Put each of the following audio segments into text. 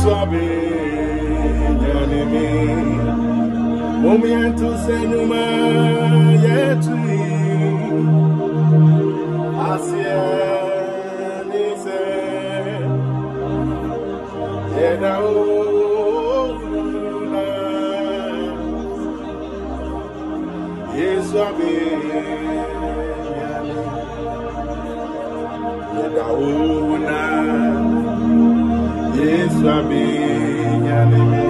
Yesu abi nyanimi Mumi senuma yetu Asia ni se. Yeda Abi nyanimi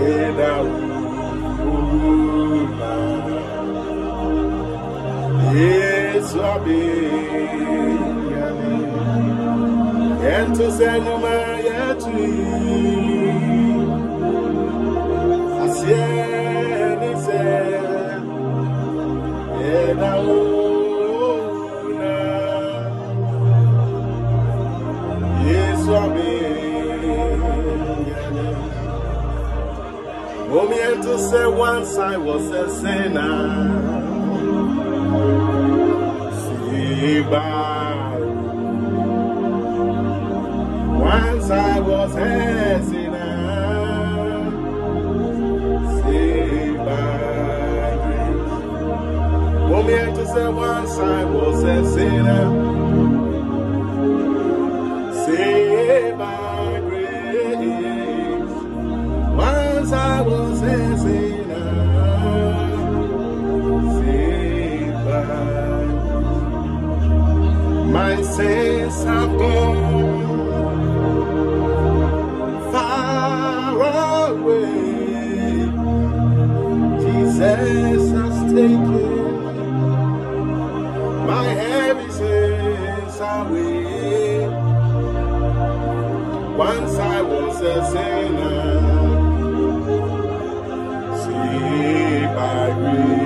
Yeda Yesu Yento senyuma yetu Asie ni se to say once I was a sinner See Once I was a sinner Saved by grace. Once I was a sinner Saved My sins have gone far away. I will. Once I was a sinner, saved by grace.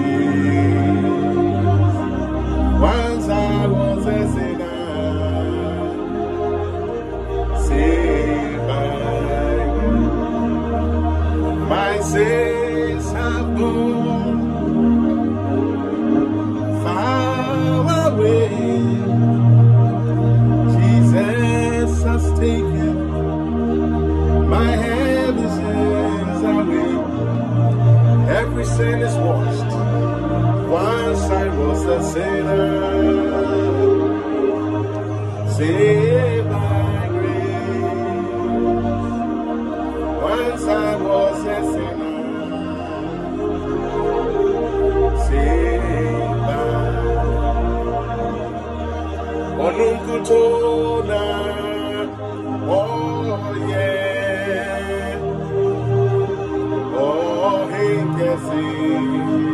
Every sin is washed. Once I was a sinner, saved by grace. Once I was a sinner, saved by Onunkutona, oh hinkesi.